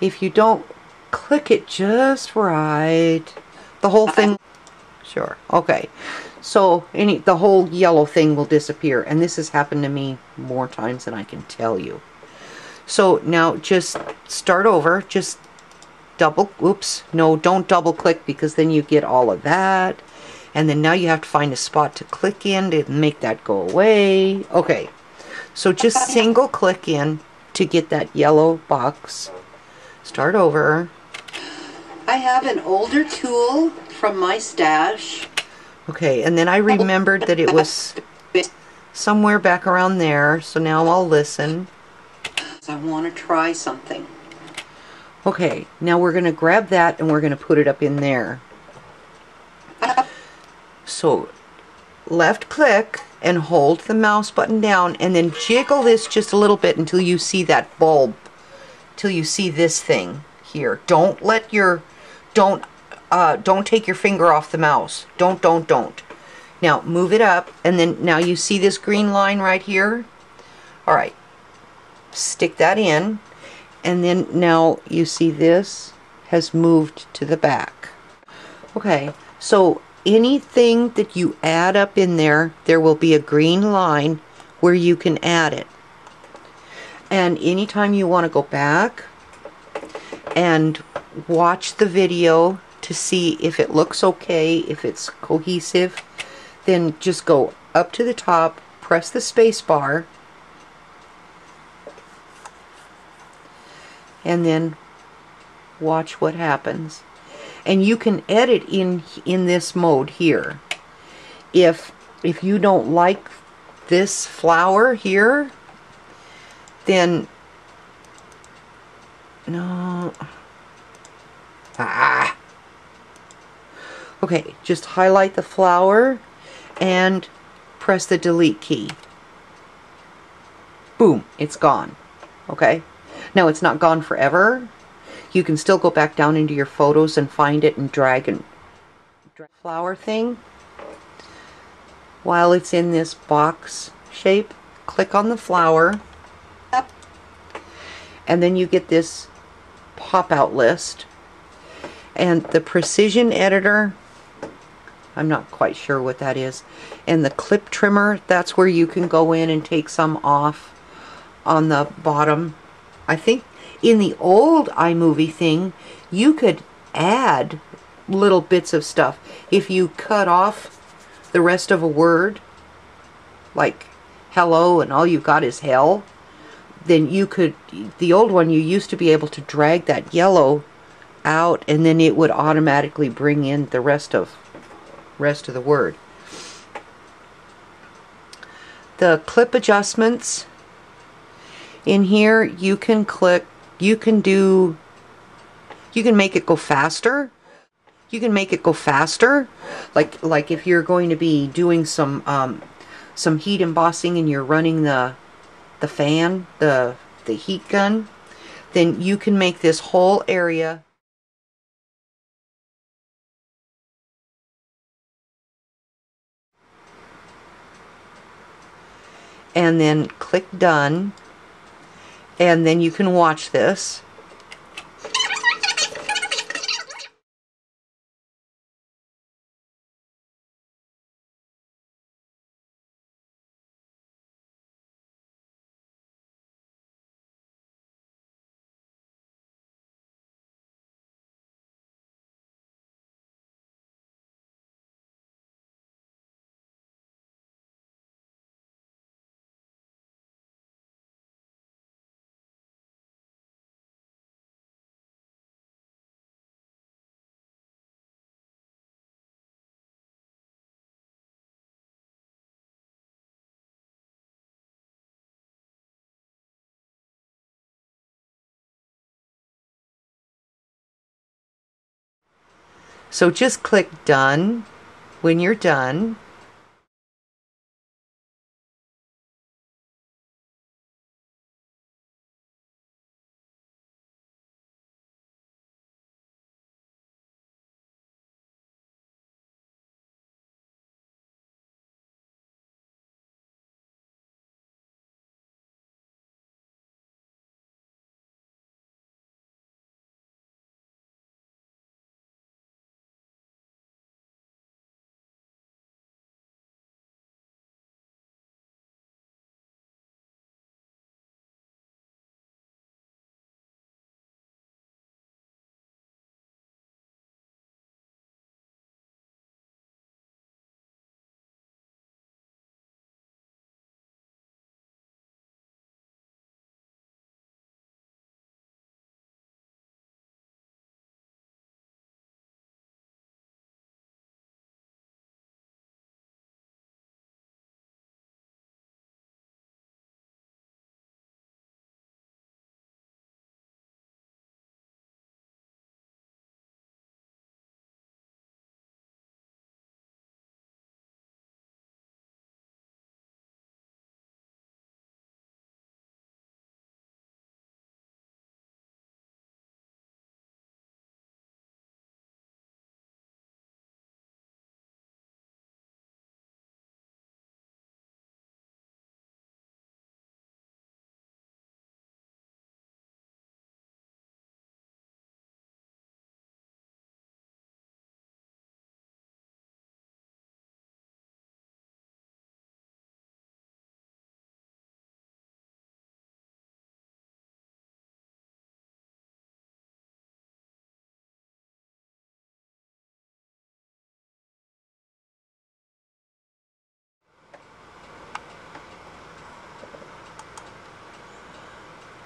if you don't click it just right, the whole thing, sure, okay. So any the whole yellow thing will disappear. And this has happened to me more times than I can tell you. So now just start over. Just double, oops, no, don't double click because then you get all of that. And then now you have to find a spot to click in to make that go away. Okay, so just single click in to get that yellow box. Start over. I have an older tool from my stash. Okay, and then I remembered that it was somewhere back around there, so now I'll listen. I want to try something. Okay, now we're going to grab that and we're going to put it up in there. So, left click and hold the mouse button down and then jiggle this just a little bit until you see that bulb. Till you see this thing here. Don't let your, don't, uh, don't take your finger off the mouse. Don't, don't, don't. Now move it up and then now you see this green line right here. Alright, stick that in and then now you see this has moved to the back. Okay, so anything that you add up in there, there will be a green line where you can add it. And anytime you want to go back and watch the video to see if it looks okay, if it's cohesive, then just go up to the top, press the space bar, and then watch what happens. And you can edit in in this mode here. If if you don't like this flower here then no. Ah. Okay just highlight the flower and press the delete key. Boom it's gone okay? Now it's not gone forever. You can still go back down into your photos and find it and drag and drag flower thing. While it's in this box shape, click on the flower and then you get this pop-out list. And the precision editor I'm not quite sure what that is. And the clip trimmer that's where you can go in and take some off on the bottom. I think in the old iMovie thing, you could add little bits of stuff. If you cut off the rest of a word, like hello and all you've got is hell, then you could, the old one, you used to be able to drag that yellow out and then it would automatically bring in the rest of rest of the word. The clip adjustments in here you can click you can do, you can make it go faster. You can make it go faster. Like, like if you're going to be doing some, um, some heat embossing and you're running the, the fan, the, the heat gun, then you can make this whole area and then click done. And then you can watch this So just click done when you're done.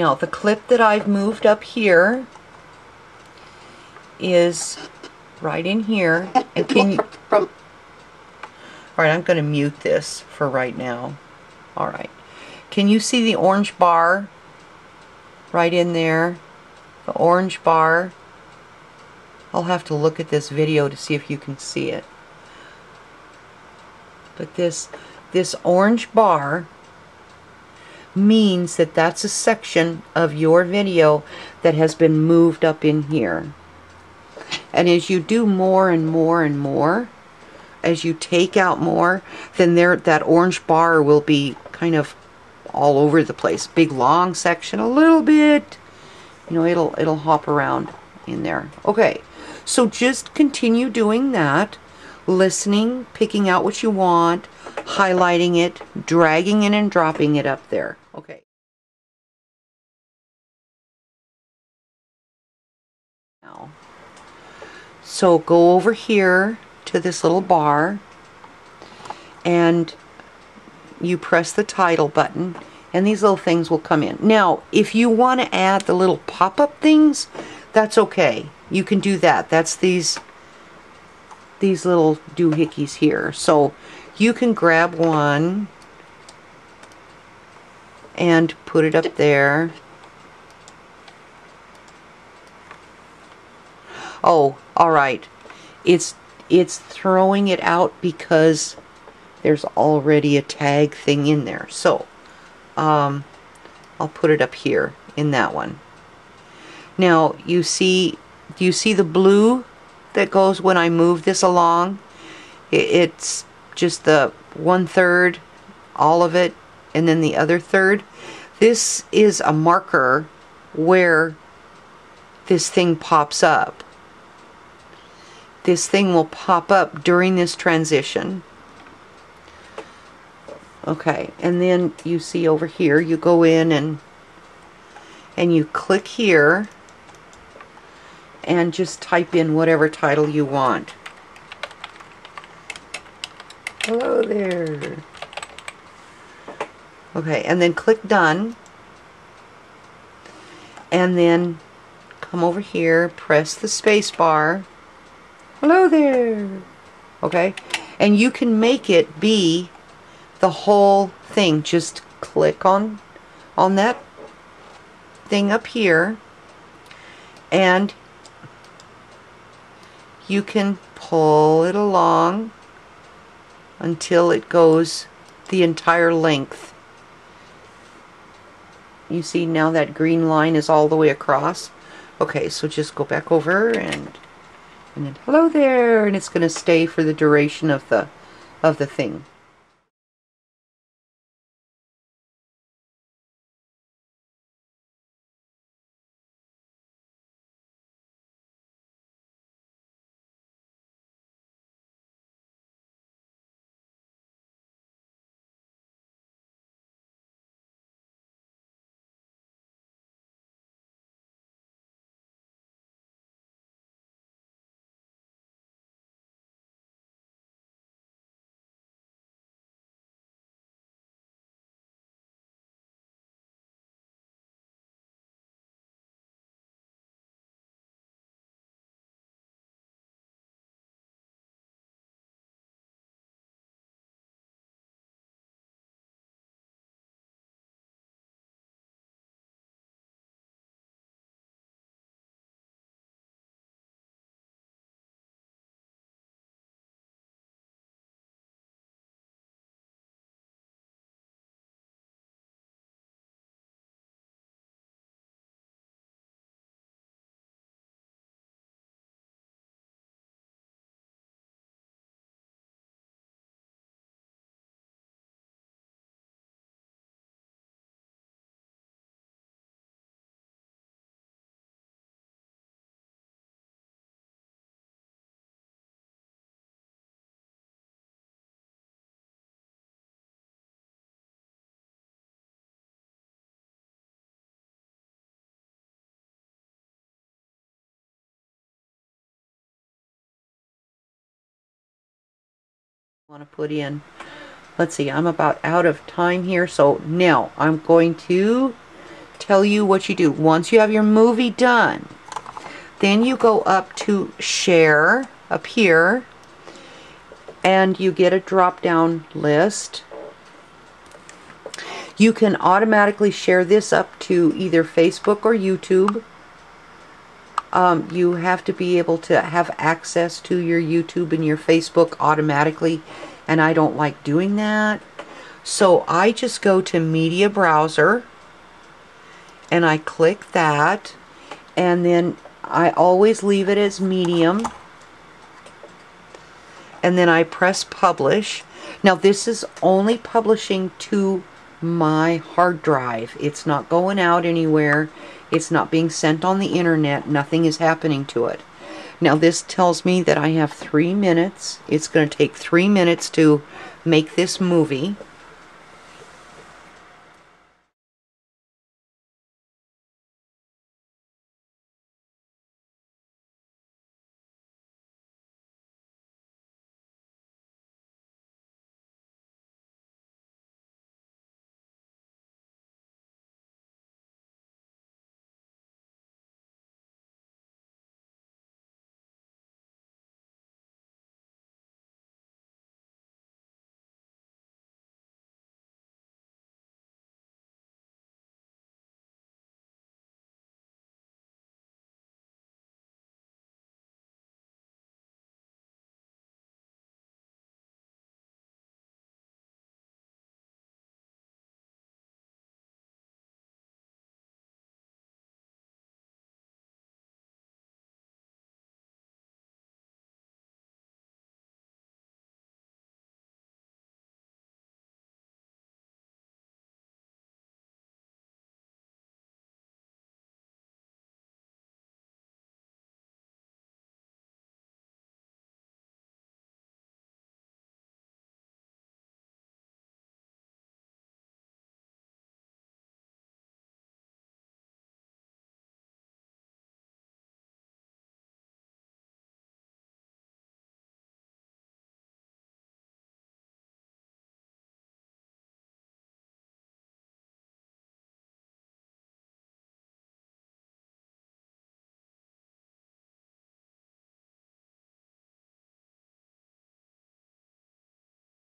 Now the clip that I've moved up here is right in here. And can you... Alright, I'm going to mute this for right now. Alright. Can you see the orange bar right in there? The orange bar. I'll have to look at this video to see if you can see it. But this this orange bar means that that's a section of your video that has been moved up in here. And as you do more and more and more, as you take out more, then there that orange bar will be kind of all over the place. Big long section, a little bit, you know, it'll it'll hop around in there. Okay, so just continue doing that, listening, picking out what you want, highlighting it, dragging it and dropping it up there. Okay. Now, so go over here to this little bar and you press the title button and these little things will come in. Now, if you want to add the little pop-up things, that's okay. You can do that. That's these these little doohickeys here. So you can grab one and put it up there. Oh, all right. It's it's throwing it out because there's already a tag thing in there. So, um, I'll put it up here in that one. Now, you see, do you see the blue that goes when I move this along? It's just the one third, all of it, and then the other third. This is a marker where this thing pops up. This thing will pop up during this transition. Okay, and then you see over here, you go in and and you click here and just type in whatever title you want. Hello there. Okay, and then click done. And then come over here, press the space bar. Hello there. Okay, and you can make it be the whole thing. Just click on on that thing up here and you can pull it along until it goes the entire length. You see now that green line is all the way across. Okay, so just go back over and and then hello there and it's going to stay for the duration of the of the thing. Want to put in. Let's see, I'm about out of time here, so now I'm going to tell you what you do. Once you have your movie done, then you go up to share up here and you get a drop down list. You can automatically share this up to either Facebook or YouTube. Um, you have to be able to have access to your YouTube and your Facebook automatically and I don't like doing that. So I just go to media browser and I click that and then I always leave it as medium and then I press publish. Now this is only publishing to my hard drive. It's not going out anywhere. It's not being sent on the internet. Nothing is happening to it. Now this tells me that I have three minutes. It's going to take three minutes to make this movie.